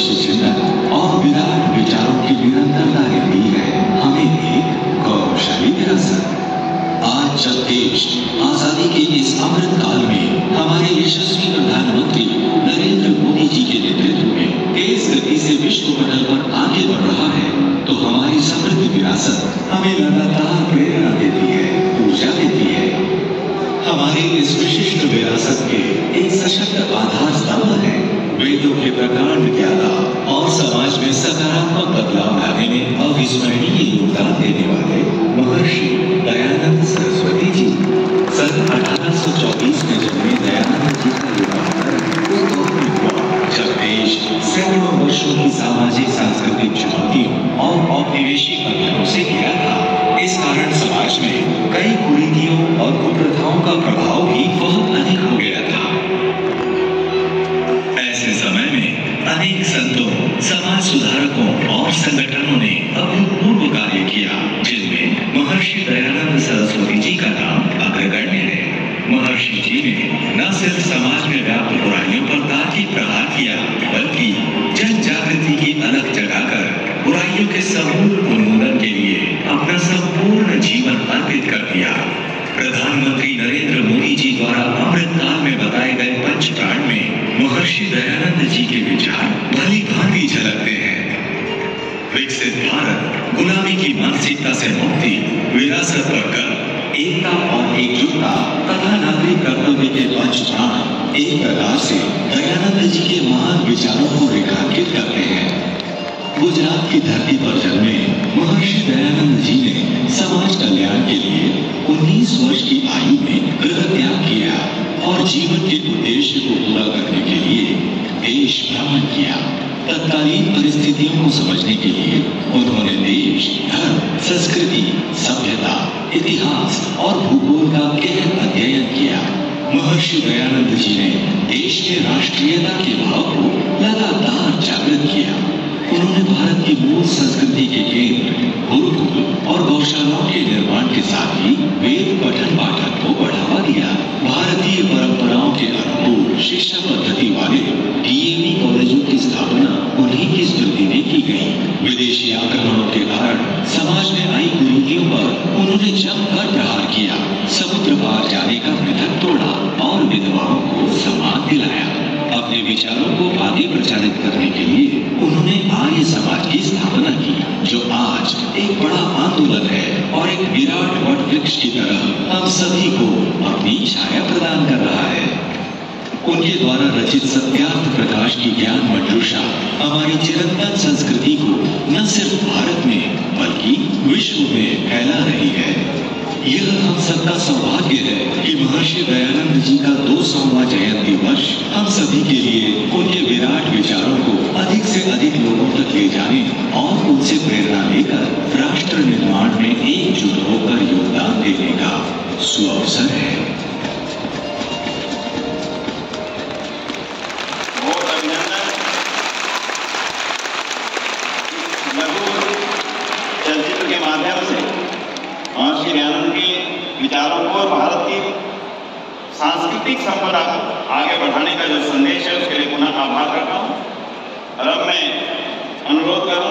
चिंतन और विराट विचारों की निरंतरता ने दी है। हमें एक गौरवशाली विरासत आज जब देश आज़ादी के इस अमृत काल में हमारे यशस्वी प्रधानमंत्री नरेंद्र मोदी जी के नेतृत्व में तेज गति से विश्व पटल पर आगे बढ़ रहा है तो हमारी समृद्ध विरासत हमें लगातार प्रेरणा देती है, ऊर्जा देती है। हमारी इस विशिष्ट विरासत के एक सशक्त आधार स्तंभ है। वेदों के प्रकांड ज्ञाता और समाज में सकारात्मक बदलाव लाने में अविस्मरणीय योगदान देने वाले महर्षि दयानंद सरस्वती जी। सन 1824 में जन्मे दयानंद जी का युवांतर उस जब देश सैकड़ों वर्षों की सामाजिक, सांस्कृतिक चुनौतियों और औपनिवेशिक अभियानों से घिरा था। इस कारण समाज में कई कुरीतियों और कुप्रथाओं का प्रभाव जी ने न सिर्फ़ समाज में व्याप्त बुराइयों पर तार्किक प्रहार किया, बल्कि जन जागृति की अलग जगाकर बुराइयों के समूल उन्मूलन के लिए अपना संपूर्ण जीवन अर्पित कर दिया। प्रधानमंत्री नरेंद्र मोदी जी द्वारा अमृतकाल में बताए गए पंचप्राण में महर्षि दयानंद जी के विचार भली भांति झलकते हैं। विकसित भारत गुलामी की मानसिकता से मुक्ति, विरासत पर गर्व एकता और एकजुटता पंचप्राण एक प्रकार से दयानंद जी के महान विचारों को रेखांकित करते हैं। गुजरात की धरती पर जन्मे महर्षि दयानंद जी ने समाज कल्याण के लिए 19 वर्ष की आयु में गृह त्याग किया और जीवन के उद्देश्य को पूरा करने के लिए देश भ्रमण किया। तत्कालीन परिस्थितियों को समझने के लिए उन्होंने देश, धर्म, संस्कृति, सभ्यता, इतिहास और भूगोल का गहन अध्ययन किया। महर्षि दयानंद जी ने देश के राष्ट्रीयता के भाव को लगातार जागृत किया। उन्होंने भारत की मूल संस्कृति के केंद्र, गुरुकुल और गौशालाओं के निर्माण के साथ ही उन्होंने जमकर प्रहार किया समुद्र पार जाने का पृथक तोड़ा और विधवाओं को सम्मान दिलाया। अपने विचारों को आगे प्रचारित करने के लिए उन्होंने आर्य समाज की स्थापना की, जो आज एक बड़ा आंदोलन है और एक विराट वट वृक्ष की तरह हम सभी को अपनी छाया प्रदान कर रहा है। उनके द्वारा रचित सत्यार्थ प्रकाश की ज्ञान मंजूषा हमारी चिरंतन संस्कृति को न सिर्फ़ भारत में विश्व में फैला रही है। यह हम सबका सौभाग्य है कि महर्षि दयानंद जी का दो सौवा जयंती वर्ष माध्यम से श्री दयानंद के विचारों को भारत की सांस्कृतिक संपदा को आगे बढ़ाने का जो संदेश है, उसके लिए पुनः आभार करता हूँ। और अब मैं अनुरोध करूँ